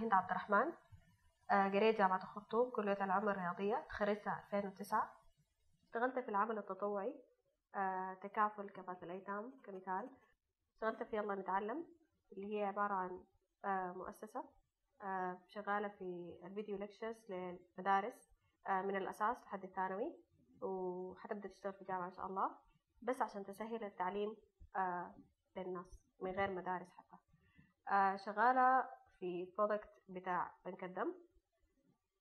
هند عبد الرحمن. آه، قريت جامعة الخرطوم كلية العلوم الرياضية تخرجت 2009 اشتغلت في العمل التطوعي آه، تكافل كفالة الأيتام كمثال. اشتغلت في يلا نتعلم اللي هي عبارة عن آه، مؤسسة شغالة في الفيديو ليكشرز للمدارس من الأساس لحد الثانوي. وحتبدأ تشتغل في الجامعة إن شاء الله. بس عشان تسهل التعليم للناس من غير مدارس حتى. شغالة في product بتاع بنك الدم.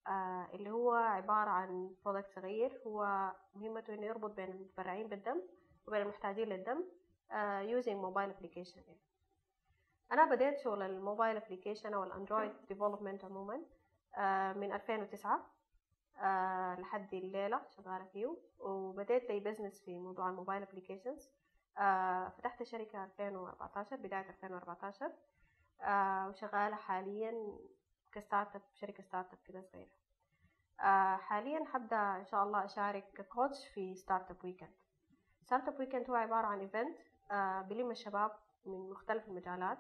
آه اللي هو عبارة عن product صغير. هو مهمته إنه يربط بين المتبرعين بالدم وبين المحتاجين للدم آه using mobile application. يعني. أنا بديت شغل ال mobile application أو ال Android development عموما آه من 2009 آه لحد الليلة شغالة فيه. وبديت لي business في موضوع ال mobile applications آه فتحت شركة 2014 بداية 2014 آه وشغالة حاليا ك startup شركة startup كده صغيرة. آه حاليا حبدأ إن شاء الله أشارك ك coach في Startup Weekend Startup Weekend هو عبارة عن event آه بلم الشباب من مختلف المجالات.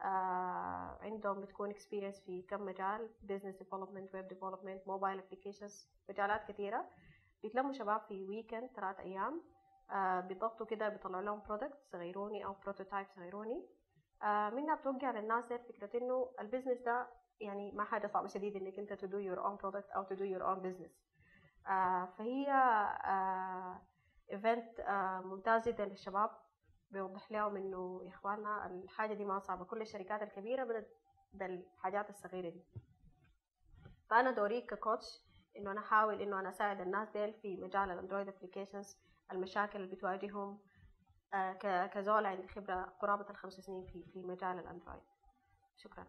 آه عندهم بتكون experience في كم مجال business development web development mobile applications مجالات كثيرة. بيتلموا شباب في weekend ثلاث أيام. آه بيضغطوا كده بيطلعوا لهم product صغيروني أو prototype صغيروني منها بتوقع للناس فكرة إنه ال business ده يعني ما حاجة صعبة شديد أنت to do your own product أو to do your own business. آه فهي آه event آه ممتاز جدا للشباب. بيوضح لهم إنه يا إخواننا الحاجة دي ما صعبة. كل الشركات الكبيرة بدأت بالحاجات الصغيرة دي. فأنا دوري ك coach إنه أنا أحاول إنه أنا أساعد الناس ديل في مجال ال Android applications المشاكل اللي بتواجههم آه كزول عندي خبرة قرابة الخمس سنين في في مجال ال Android. شكرا.